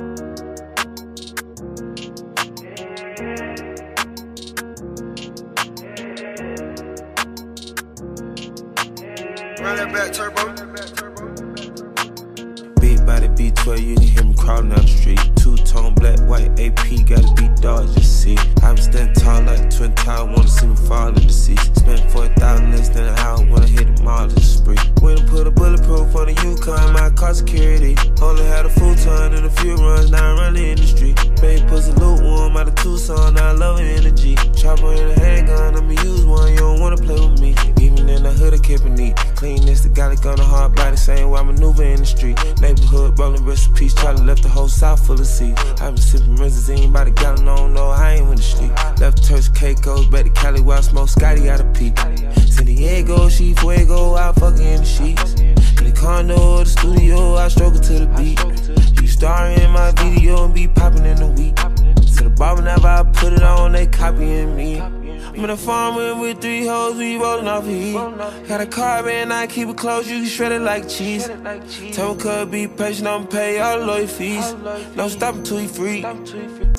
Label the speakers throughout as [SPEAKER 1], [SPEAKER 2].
[SPEAKER 1] Run that back turbo.
[SPEAKER 2] Big body B12, you can hear me crawling down the street. Two tone black, white AP, gotta be dog, just see. I'm standing tall like Twin Tower, wanna see me fall in the sea. Spent 4,000 less than an hour I hit the mall, just spree. When I put a bulletproof on the Yukon, my car security. Love energy. Chopper in a handgun, I'ma use one, you don't wanna play with me. Even in the hood, I keep it neat. Clean this, the garlic on the hard body, same way I maneuver in the street. Neighborhood rolling recipes, Charlie left the whole south full of seeds. I been sipping Renzazine by the gallon, I don't know, I ain't with the sleep. Left Turks, Caicos, back to Cali while I smoke Scotty out of peak. San Diego, she fuego, I fucking in the sheets. In the condo the studio, I struggle to the beat. You star in my video and be popping in the week. To whenever I put it on, they. I'm in a farm with three hoes, we rollin' off heat. Got a car, man, I keep it close, you can shred it like cheese. Tell could be patient, I'm pay all lawyer fees. No stop until you free.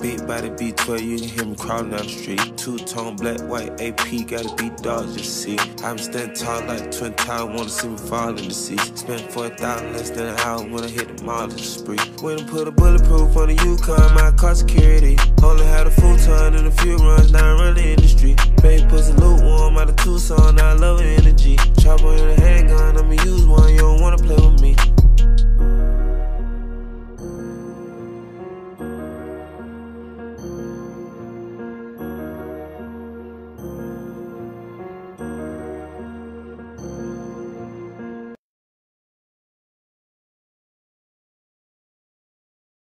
[SPEAKER 2] Big body B12, you can hear me crawling down the street. Two tone black, white AP, gotta be dog, just see. I'm standing tall like Twin Tower, wanna see me fall in the sea. Spent 4,000 less than an hour when I hit the mall, just spree. When I put a bulletproof on the Yukon, my car security. Only had a full ton and a few runs,